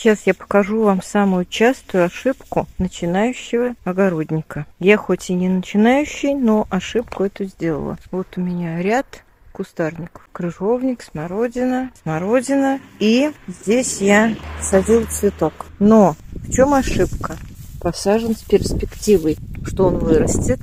Сейчас я покажу вам самую частую ошибку начинающего огородника. Я хоть и не начинающий, но ошибку эту сделала. Вот у меня ряд кустарников. Крыжовник, смородина, смородина. И здесь я садил цветок. Но в чем ошибка? Посажен с перспективой, что он вырастет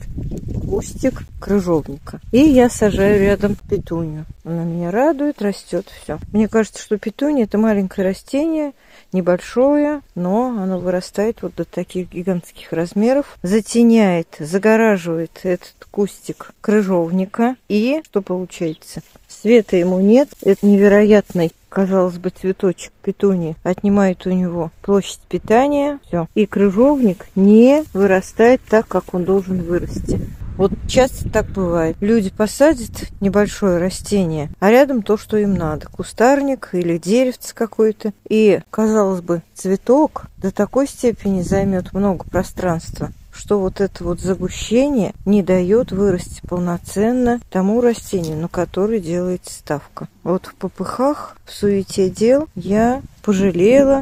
кустик крыжовника. И я сажаю рядом петунью. Она меня радует, растет все. Мне кажется, что петунья это маленькое растение, небольшое, но оно вырастает вот до таких гигантских размеров, затеняет, загораживает этот кустик крыжовника. И что получается? Света ему нет. Это невероятный, казалось бы, цветочек петунии отнимает у него площадь питания. Все. И крыжовник не вырастает так, как он должен вырасти. Вот часто так бывает. Люди посадят небольшое растение, а рядом то, что им надо. Кустарник или деревце какое-то. И, казалось бы, цветок до такой степени займет много пространства, что вот это вот загущение не дает вырасти полноценно тому растению, на которое делается ставка. Вот в попыхах, в суете дел я пожалела,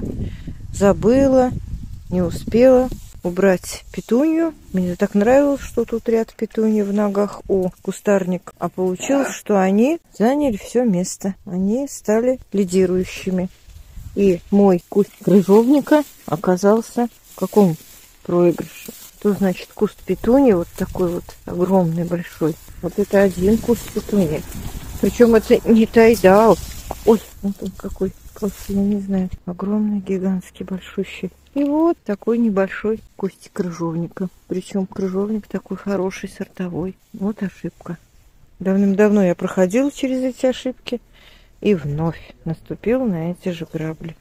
забыла, не успела убрать петунью. Мне так нравилось, что тут ряд петуньи в ногах у кустарник. А получилось, что они заняли все место. Они стали лидирующими. И мой куст крыжовника оказался в каком проигрыше? Тут, значит, куст петуньи вот такой вот огромный, большой. Вот это один куст петуньи. Причем это не тайдал. Ой, вот он какой классный, я не знаю. Огромный, гигантский, большущий. И вот такой небольшой кустик крыжовника. Причем крыжовник такой хороший, сортовой. Вот ошибка. Давным-давно я проходила через эти ошибки и вновь наступила на эти же грабли.